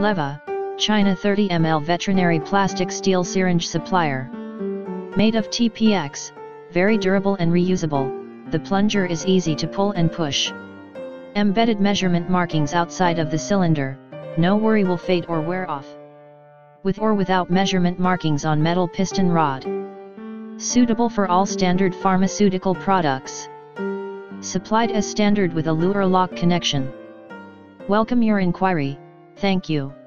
LEVAH, China 30 ml veterinary plastic steel syringe supplier. Made of TPX, very durable and reusable, the plunger is easy to pull and push. Embedded measurement markings outside of the cylinder, no worry will fade or wear off. With or without measurement markings on metal piston rod. Suitable for all standard pharmaceutical products. Supplied as standard with a Luer lock connection. Welcome your inquiry, thank you.